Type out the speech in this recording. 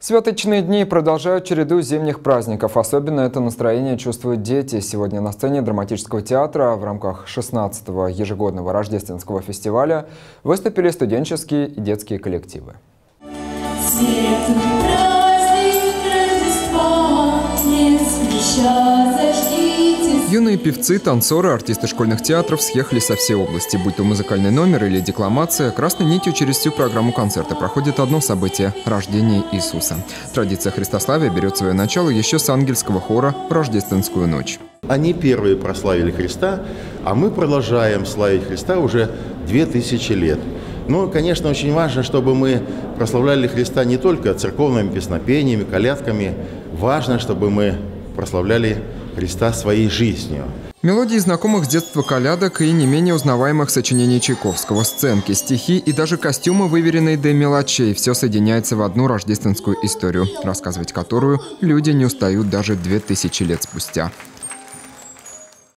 Святочные дни продолжают череду зимних праздников. Особенно это настроение чувствуют дети. Сегодня на сцене драматического театра в рамках 16-го ежегодного рождественского фестиваля выступили студенческие и детские коллективы. Светлый праздник Рождества, не Юные певцы, танцоры, артисты школьных театров съехали со всей области. Будь то музыкальный номер или декламация, красной нитью через всю программу концерта проходит одно событие – рождение Иисуса. Традиция Христославия берет свое начало еще с ангельского хора в рождественскую ночь. Они первые прославили Христа, а мы продолжаем славить Христа уже две тысячи лет. Ну, конечно, очень важно, чтобы мы прославляли Христа не только церковными песнопениями, колядками. Важно, чтобы мы прославляли Христа своей жизнью. Мелодии знакомых с детства колядок и не менее узнаваемых сочинений Чайковского, сценки, стихи и даже костюмы, выверенные до мелочей, все соединяется в одну рождественскую историю, рассказывать которую люди не устают даже две тысячи лет спустя.